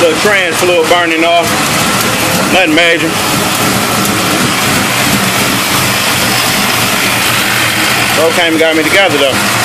Little trans fluid burning off. Nothing major. Both came and got me together though.